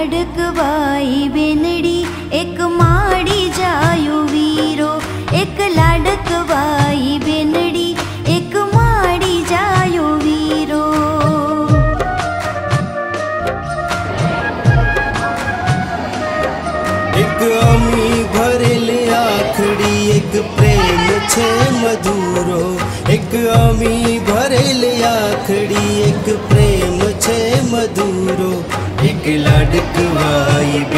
લાડકવાઈ બેનડી એક માડી જાયો વીરો એક લાડકવાઈ બેનડી એક માડી જાયો વીરો એક અમી ભરેલી આખડી એક પ્રેમ છે મધુરો એક અમી ભરેલી આખડી એક પ્રેમ છે મધુરો માડી